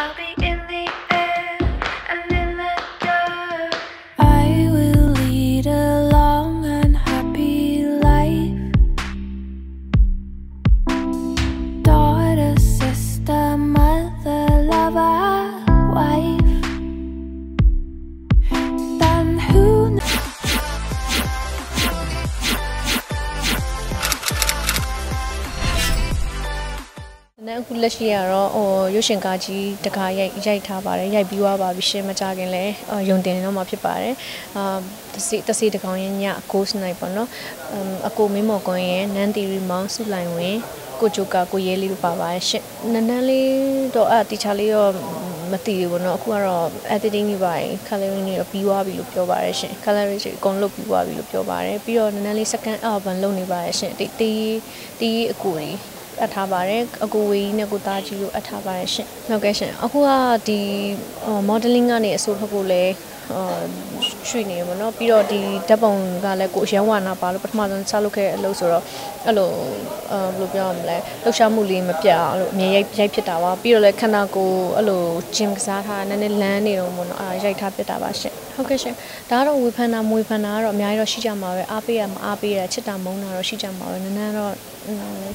I'll be နည်းအခုလက်ရှိကတော့ဟိုရုပ်ရှင်ကားကြီးတကားရိုက်ရိုက်ထားပါတယ်ရိုက်ပြီးသွားပါပြီရှင်မကြခင်လဲအာယုံတင်တော့မှာဖြစ်ပါတယ်အာတစီတစီတကောင်ရင်ညအကိုစနိုက်ပေါ့နော်အမ်အကိုမင်းမော်ကွန်ရဲ့နန်းတီရီမောင်စုလိုင်ဝင်ကိုချိုကာကိုရဲလေးတို့ပါပါတယ်ရှင်နန်းနန်းလေးတော့အတီချာလေးတော့မသိဘူးပေါ့နော်အခုကတော့ editing တွေပါတယ် coloring တွေတော့ပြီးသွားပြီလို့ပြောပါတယ်ရှင် coloring တွေအကုန်လုပ်ပြီးသွားပြီလို့ပြောပါတယ်ပြီးတော့နန်းနန်းလေး second album လုပ်နေပါတယ်ရှင်တီတီတီအကိုကြီး အပ်ထားပါတယ်အကူဝေးကြီးနဲ့ကိုသားကြီးကိုအပ်ထားပါတယ်ရှင်ဟုတ်ကဲ့ရှင်အခုကဒီ modeling ကနေအစိုးဖက်ဖို့လဲအာရွှေ့နေရပါတော့ပြီးတော့ဒီဓာတ်ပုံကလည်းကိုအရန်ဝါနာပါလို့ပထမဆုံးစလုပ်ခဲ့တဲ့အလုပ်ဆိုတော့အဲ့လိုအာဘယ်လိုပြောရမလဲလှုပ်ရှားမှုလေးမပြတ်အောင်အဲ့လိုအမြဲရိုက်ရိုက်ဖြစ်တာပါပြီးတော့လည်းခန္ဓာကိုယ်အဲ့လိုဂျင်ကစားထားနည်းနည်းလန်းနေတော့မို့နော်အာရိုက်ထားဖြစ်တာပါရှင်ဟုတ်ကဲ့ရှင်ဒါကတော့ဝေဖန်တာမွေဖန်တာကတော့အများကြီးတော့ရှိကြမှာပဲအားပေးရမအားပေးရချစ်တာမုန်းတာတော့ရှိကြမှာပဲနည်းနည်းတော့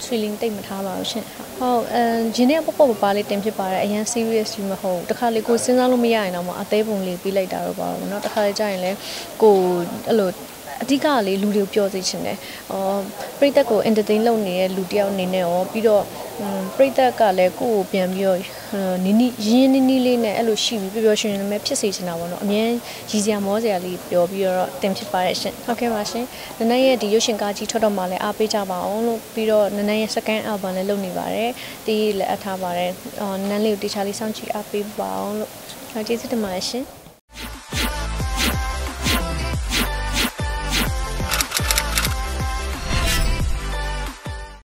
feeling တိတ်မထပါဘူးရှင်ဟုတ်အဲဂျင်းနဲ့ပေါ့ပေါ့ပါပါလေးတင်ဖြစ်ပါတယ်အရင် serious ကြီးမဟုတ်တခါလေကိုစဉ်းစားလို့မရရင်တော့မအသေးပုံလေးပြီးလိုက်တာတော့ပါဘူးเนาะတခါလေကြာရင်လဲကိုအဲ့လိုအဓိကကလေလူတွေကိုပြောစေချင်တယ်။အော်ပရိသတ်ကို entertain လုပ်နေတဲ့လူတယောက်အနေနဲ့ရောပြီးတော့ပရိသတ်ကလည်းကိုယ့်ကိုပြန်ပြီးတော့ နီးနီးရင်းနီးနီးလေးနဲ့အဲ့လိုရှိပြီးပျော်ပျော်ရွှင်ရွှင်နဲ့ဖြစ်စေချင်တာပေါ့နော်။အမြဲရည်စရာမောစရာလေးပြောပြီးတော့တင်ဖြစ်ပါရဲ့ရှင်။ဟုတ်ကဲ့ပါရှင်။နနရဲ့ဒီရုပ်ရှင်ကားကြီးထွက်တော့မှလည်းအားပေးကြပါအောင်လို့ပြီးတော့နနရဲ့ second album လည်းလုပ်နေပါတယ်။တီးလည်းအပ်ထားပါတယ်။အော်နန်းလေးကိုတေချာလေးစောင့်ကြည့်အားပေးပါအောင်လို့ကျေးဇူးတင်ပါတယ်ရှင်။